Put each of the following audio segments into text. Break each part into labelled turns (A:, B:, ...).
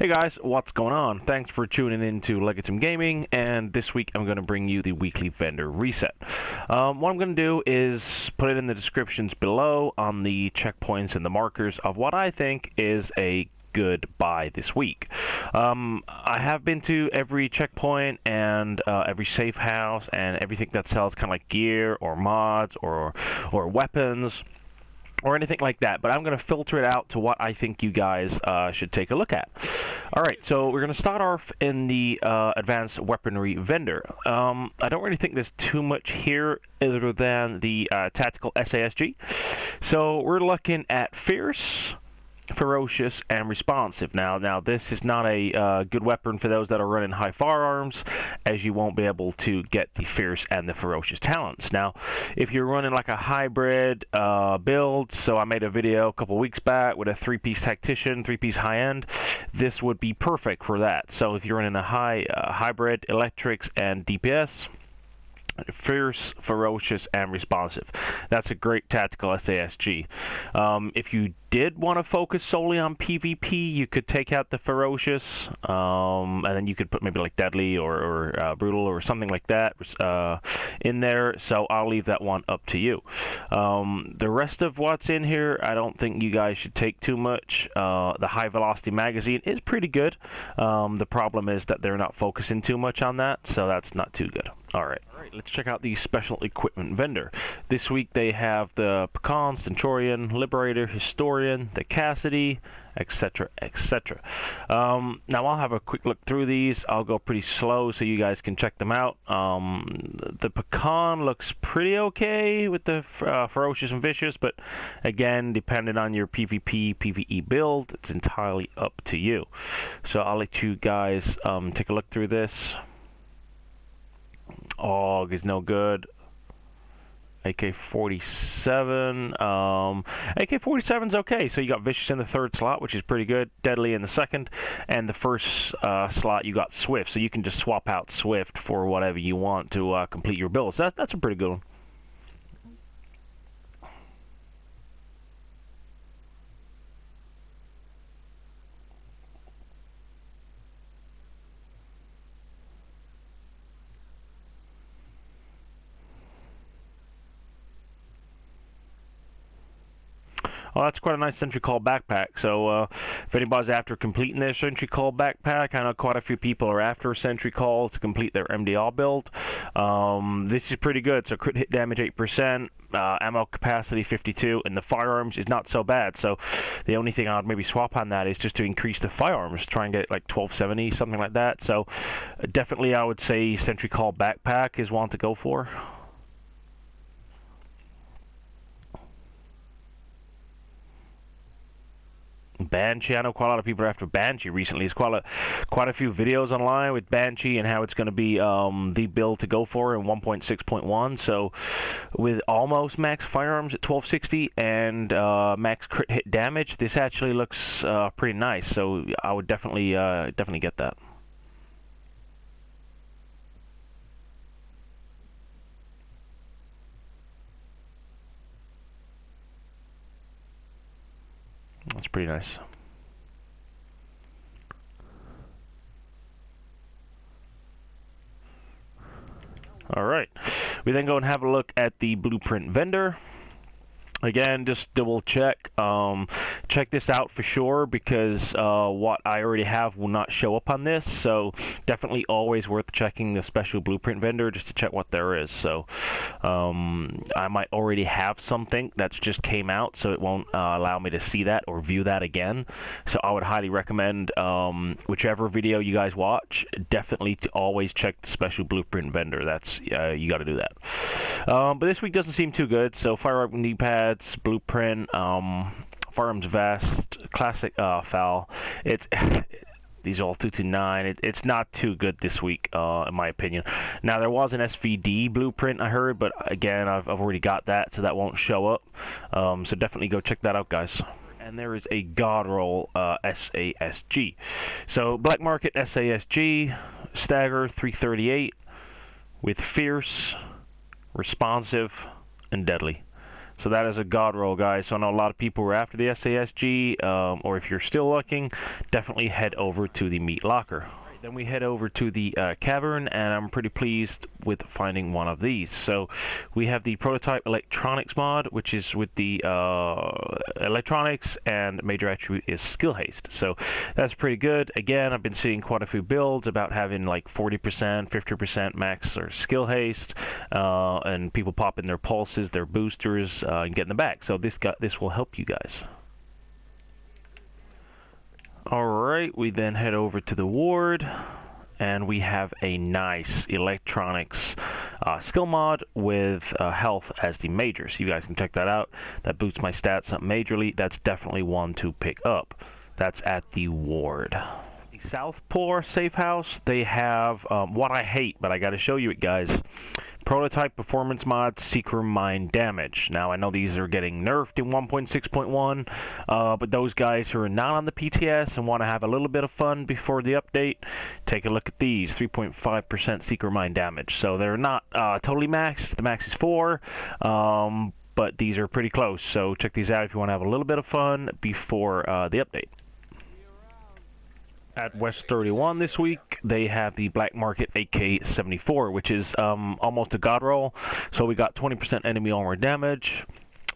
A: Hey guys, what's going on? Thanks for tuning in to Legatum Gaming, and this week I'm going to bring you the weekly vendor reset. Um, what I'm going to do is put it in the descriptions below on the checkpoints and the markers of what I think is a good buy this week. Um, I have been to every checkpoint and uh, every safe house and everything that sells kind of like gear or mods or or weapons or anything like that, but I'm going to filter it out to what I think you guys uh, should take a look at. All right, so we're going to start off in the uh, advanced weaponry vendor. Um, I don't really think there's too much here other than the uh, tactical SASG. So we're looking at Fierce, ferocious and responsive. Now, now this is not a uh, good weapon for those that are running high firearms, as you won't be able to get the fierce and the ferocious talents. Now, if you're running like a hybrid uh, build, so I made a video a couple weeks back with a three-piece tactician, three-piece high-end, this would be perfect for that. So if you're running a high uh, hybrid electrics and DPS fierce, ferocious, and responsive. That's a great tactical SASG. Um, if you did want to focus solely on PvP, you could take out the ferocious, um, and then you could put maybe like deadly or, or uh, brutal or something like that uh, in there. So I'll leave that one up to you. Um, the rest of what's in here, I don't think you guys should take too much. Uh, the high velocity magazine is pretty good. Um, the problem is that they're not focusing too much on that, so that's not too good. All right. All right, let's check out the special equipment vendor. This week they have the Pakhan, Centurion, Liberator, Historian, the Cassidy, etc., etc. Um, now I'll have a quick look through these. I'll go pretty slow so you guys can check them out. Um, the Pakhan looks pretty okay with the uh, Ferocious and Vicious, but again, depending on your PvP, PvE build, it's entirely up to you. So I'll let you guys um, take a look through this. Og is no good. AK-47. Um, AK-47's okay. So you got Vicious in the third slot, which is pretty good. Deadly in the second. And the first uh, slot, you got Swift. So you can just swap out Swift for whatever you want to uh, complete your build. So that's, that's a pretty good one. Oh, that's quite a nice Sentry Call backpack. So uh, if anybody's after completing their Sentry Call backpack, I know quite a few people are after Sentry Call to complete their MDR build. Um, this is pretty good. So crit hit damage 8%, uh, ammo capacity 52, and the firearms is not so bad. So the only thing I'd maybe swap on that is just to increase the firearms, try and get like 1270, something like that. So definitely I would say Sentry Call backpack is one to go for. Banshee. I know quite a lot of people are after Banshee recently. There's quite a quite a few videos online with Banshee and how it's going to be um, the build to go for in 1.6.1. So with almost max firearms at 1260 and uh, max crit hit damage, this actually looks uh, pretty nice. So I would definitely uh, definitely get that. That's pretty nice. All right. We then go and have a look at the blueprint vendor again just double check um, check this out for sure because uh, what I already have will not show up on this. So definitely always worth checking the special blueprint vendor just to check what there is. So um, I might already have something that's just came out so it won't uh, allow me to see that or view that again. So I would highly recommend um, whichever video you guys watch definitely to always check the special blueprint vendor. That's uh, you got to do that. Um, but this week doesn't seem too good so fire up knee pad Blueprint, um, Firearms Vest, Classic uh, FAL. It's these are all 229. It, it's not too good this week, uh, in my opinion. Now, there was an SVD blueprint, I heard, but again, I've, I've already got that, so that won't show up. Um, so definitely go check that out, guys. And there is a God Roll uh, SASG. So, Black Market SASG, Stagger 338 with Fierce, Responsive, and Deadly. So that is a god roll, guys. So I know a lot of people were after the SASG, um, or if you're still looking, definitely head over to the meat locker. Then we head over to the uh, cavern, and I'm pretty pleased with finding one of these. So we have the prototype electronics mod, which is with the uh, electronics, and major attribute is skill haste. So that's pretty good. Again, I've been seeing quite a few builds about having like 40%, 50% max or skill haste, uh, and people popping their pulses, their boosters, uh, and getting them back. So this got this will help you guys. Alright, we then head over to the ward and we have a nice electronics uh, skill mod with uh, health as the major. So you guys can check that out. That boosts my stats up majorly. That's definitely one to pick up. That's at the ward. The Southport safe house, they have um, what I hate, but I got to show you it, guys. Prototype Performance Mod Seeker Mine Damage. Now, I know these are getting nerfed in 1.6.1, uh, but those guys who are not on the PTS and want to have a little bit of fun before the update, take a look at these 3.5% Seeker Mine Damage. So they're not uh, totally maxed. The max is 4. Um, but these are pretty close, so check these out if you want to have a little bit of fun before uh, the update. At West 31 this week, they have the Black Market AK-74, which is um, almost a god roll. So we got 20% enemy armor damage,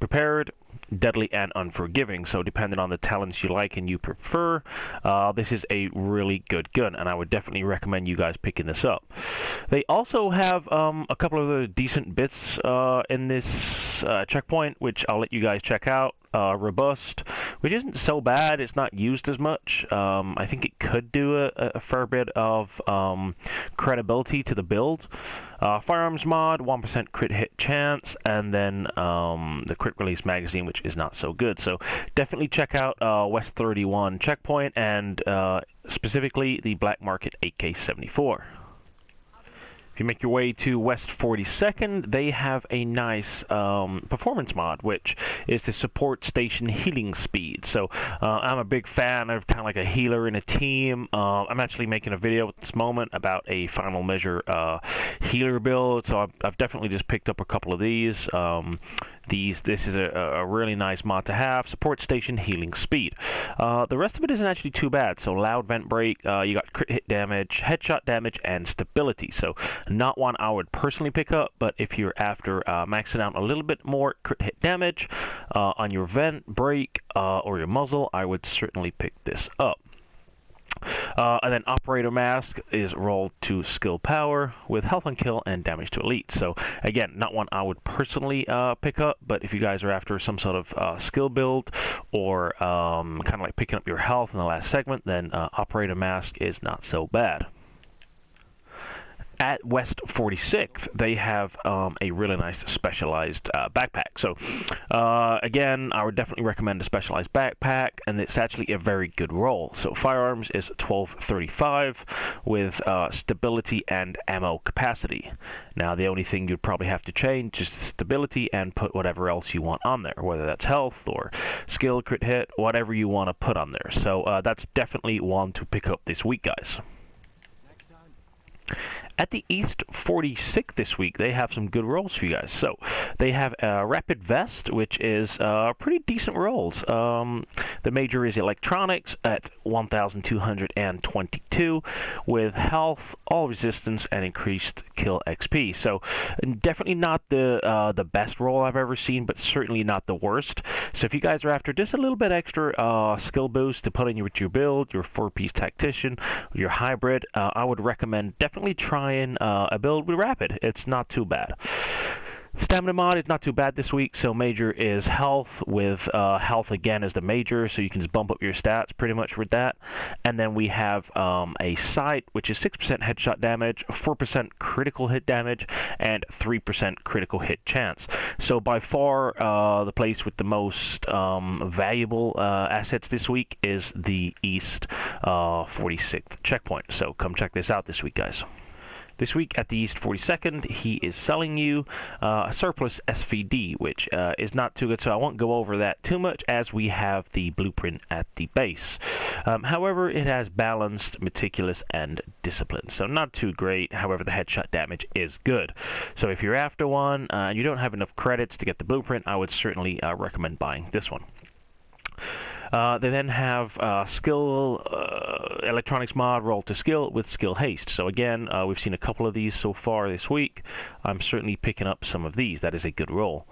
A: prepared, deadly, and unforgiving. So depending on the talents you like and you prefer, uh, this is a really good gun, and I would definitely recommend you guys picking this up. They also have um, a couple of the decent bits uh, in this uh, checkpoint, which I'll let you guys check out uh, robust, which isn't so bad. It's not used as much. Um, I think it could do a, a fair bit of um, credibility to the build. Uh, firearms mod, 1% crit hit chance, and then um, the quick release magazine, which is not so good. So definitely check out uh, West 31 Checkpoint and uh, specifically the Black Market AK-74. If you make your way to West 42nd, they have a nice um, performance mod, which is the support station healing speed. So uh, I'm a big fan of kind of like a healer in a team. Uh, I'm actually making a video at this moment about a final measure uh, healer build. So I've, I've, definitely just picked up a couple of these. Um, these this is a, a, really nice mod to have. Support station healing speed. Uh, the rest of it isn't actually too bad. So loud vent break, uh, you got crit hit damage, headshot damage, and stability. So not one I would personally pick up, but if you're after uh, maxing out a little bit more crit hit damage uh, on your vent break uh, or your muzzle, I would certainly pick this up. Uh, and then Operator Mask is rolled to skill power with health on kill and damage to elite. So again, not one I would personally uh, pick up, but if you guys are after some sort of uh, skill build or um, kind of like picking up your health in the last segment, then uh, Operator Mask is not so bad at West 46th, they have um, a really nice specialized uh, backpack. So, uh, again, I would definitely recommend a specialized backpack, and it's actually a very good roll. So, firearms is 1235 with uh, stability and ammo capacity. Now, the only thing you'd probably have to change is stability and put whatever else you want on there, whether that's health or skill, crit hit, whatever you want to put on there. So, uh, that's definitely one to pick up this week, guys. At the East 46 this week, they have some good rolls for you guys. So they have a Rapid Vest, which is uh, pretty decent rolls. Um, the major is Electronics at 1,222 with health, all resistance, and increased kill XP. So definitely not the uh, the best roll I've ever seen, but certainly not the worst. So if you guys are after just a little bit extra uh, skill boost to put in with your build, your four-piece tactician, your hybrid, uh, I would recommend definitely trying trying uh, a build with Rapid. It's not too bad. Stamina mod is not too bad this week, so major is health, with uh, health again as the major, so you can just bump up your stats pretty much with that. And then we have um, a sight, which is 6% headshot damage, 4% critical hit damage, and 3% critical hit chance. So by far, uh, the place with the most um, valuable uh, assets this week is the East 46th uh, checkpoint. So come check this out this week, guys. This week at the East 42nd, he is selling you uh, a surplus SVD, which uh, is not too good, so I won't go over that too much as we have the blueprint at the base. Um, however, it has balanced, meticulous, and disciplined, so not too great. However, the headshot damage is good. So if you're after one uh, and you don't have enough credits to get the blueprint, I would certainly uh, recommend buying this one. Uh, they then have uh, skill uh, electronics mod roll to skill with skill haste. So again, uh, we've seen a couple of these so far this week. I'm certainly picking up some of these. That is a good roll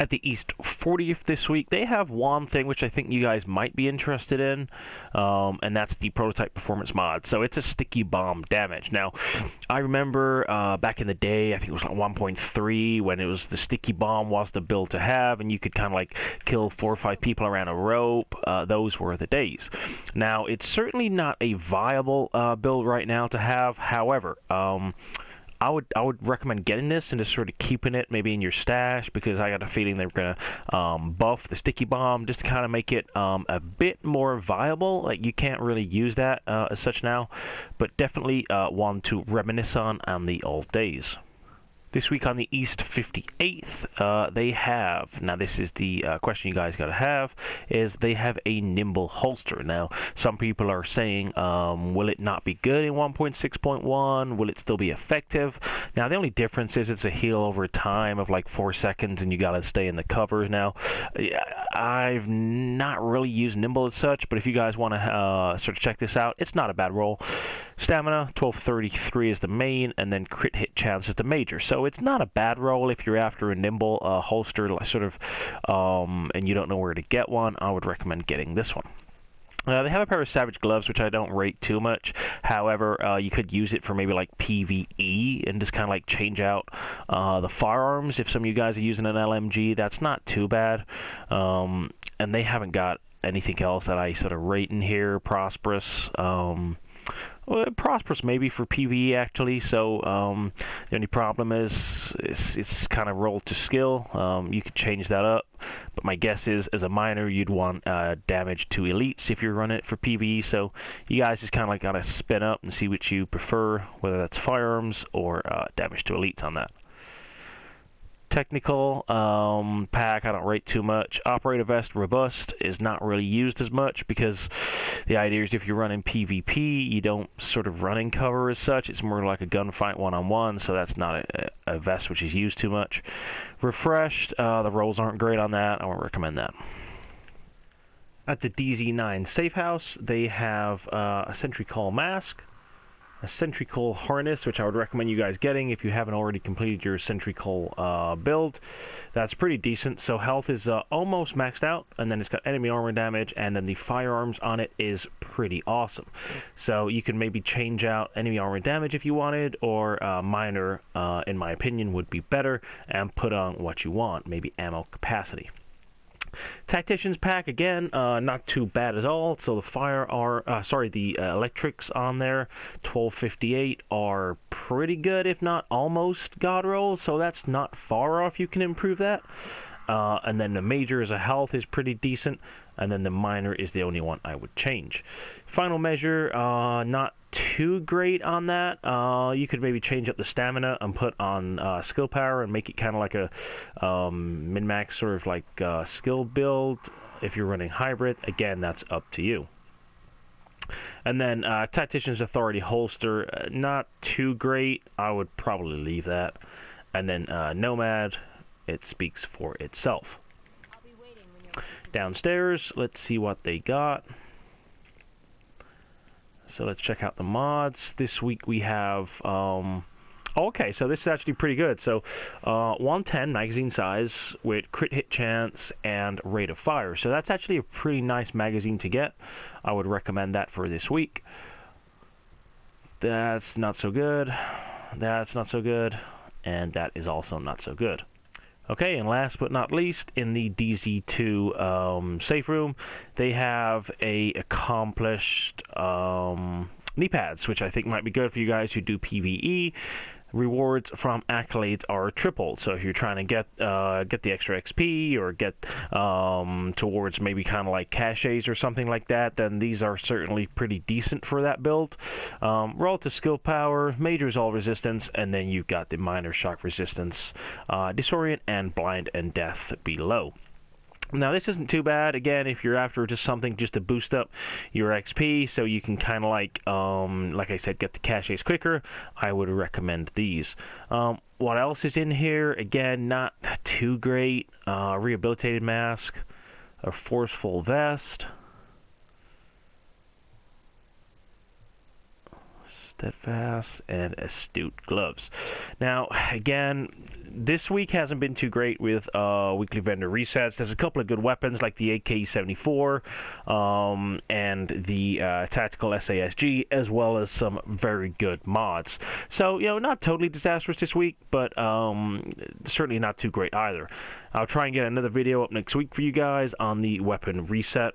A: at the East 40th this week, they have one thing which I think you guys might be interested in, um, and that's the prototype performance mod. So it's a sticky bomb damage. Now, I remember uh, back in the day, I think it was like 1.3 when it was the sticky bomb was the build to have, and you could kind of like kill four or five people around a rope. Uh, those were the days. Now, it's certainly not a viable uh, build right now to have. However, um, I would I would recommend getting this and just sort of keeping it maybe in your stash because I got a feeling they're gonna um, buff the sticky bomb just to kind of make it um, a bit more viable. Like you can't really use that uh, as such now, but definitely uh, one to reminisce on on the old days. This week on the East 58th, uh, they have, now this is the uh, question you guys got to have, is they have a nimble holster. Now, some people are saying, um, will it not be good in 1.6.1? Will it still be effective? Now, the only difference is it's a heal over time of like four seconds and you got to stay in the cover. Now, I've not really used nimble as such, but if you guys want to uh, sort of check this out, it's not a bad roll. Stamina, 1233 is the main, and then crit hit chance is the major. So it's not a bad roll if you're after a nimble uh, holster, sort of, um, and you don't know where to get one. I would recommend getting this one. Uh, they have a pair of Savage gloves, which I don't rate too much. However, uh, you could use it for maybe like PVE and just kind of like change out uh, the firearms. If some of you guys are using an LMG, that's not too bad. Um, and they haven't got anything else that I sort of rate in here. Prosperous. Um, well, prosperous maybe for PVE actually. So um, the only problem is it's, it's kind of rolled to skill. Um, you could change that up, but my guess is as a miner you'd want uh, damage to elites if you're running it for PVE. So you guys just kind of like gotta spin up and see what you prefer, whether that's firearms or uh, damage to elites on that technical um, pack I don't rate too much. Operator vest robust is not really used as much because the idea is if you're running PvP, you don't sort of run in cover as such. It's more like a gunfight one-on-one, so that's not a, a, vest which is used too much. Refreshed, uh, the rolls aren't great on that. I won't recommend that. At the DZ9 safe house, they have uh, a sentry call mask, a Sentry Call harness, which I would recommend you guys getting if you haven't already completed your Sentry Call uh, build. That's pretty decent. So health is uh, almost maxed out, and then it's got enemy armor damage, and then the firearms on it is pretty awesome. So you can maybe change out enemy armor damage if you wanted, or uh, minor, uh, in my opinion, would be better, and put on what you want, maybe ammo capacity. Tactician's pack again, uh, not too bad at all. So the fire are, uh, sorry, the uh, electrics on there, 1258 are pretty good, if not almost god roll. So that's not far off. You can improve that. Uh, and then the major as a health is pretty decent, and then the minor is the only one I would change. Final measure, uh, not too great on that. Uh, you could maybe change up the stamina and put on uh, skill power and make it kind of like a um, min max sort of like uh, skill build. If you're running hybrid, again, that's up to you. And then uh, Tactician's Authority holster, uh, not too great. I would probably leave that. And then uh, Nomad, it speaks for itself. Downstairs, let's see what they got. So let's check out the mods. This week we have... Um, okay, so this is actually pretty good. So, uh, 110 magazine size with crit hit chance and rate of fire. So that's actually a pretty nice magazine to get. I would recommend that for this week. That's not so good. That's not so good. And that is also not so good. Okay, and last but not least, in the DZ2 um, safe room, they have a accomplished um, knee pads, which I think might be good for you guys who do PVE. Rewards from accolades are tripled. So if you're trying to get uh, get the extra XP or get um, towards maybe kind of like caches or something like that, then these are certainly pretty decent for that build. Um, relative skill power, major is all resistance, and then you've got the minor shock resistance, uh, disorient, and blind and death below. Now this isn't too bad. Again, if you're after just something just to boost up your XP, so you can kind of like, um, like I said, get the caches quicker. I would recommend these. Um, what else is in here? Again, not too great. Uh, rehabilitated mask, a forceful vest. Steadfast and astute gloves. Now, again, this week hasn't been too great with uh, weekly vendor resets. There's a couple of good weapons like the AK-74 um, and the uh, tactical SASG, as well as some very good mods. So, you know, not totally disastrous this week, but um, certainly not too great either. I'll try and get another video up next week for you guys on the weapon reset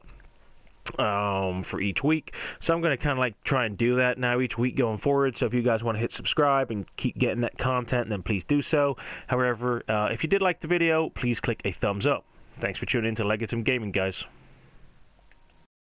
A: um, for each week. So I'm going to kind of like try and do that now each week going forward. So if you guys want to hit subscribe and keep getting that content, then please do so. However, uh, if you did like the video, please click a thumbs up. Thanks for tuning in to Legatum Gaming, guys.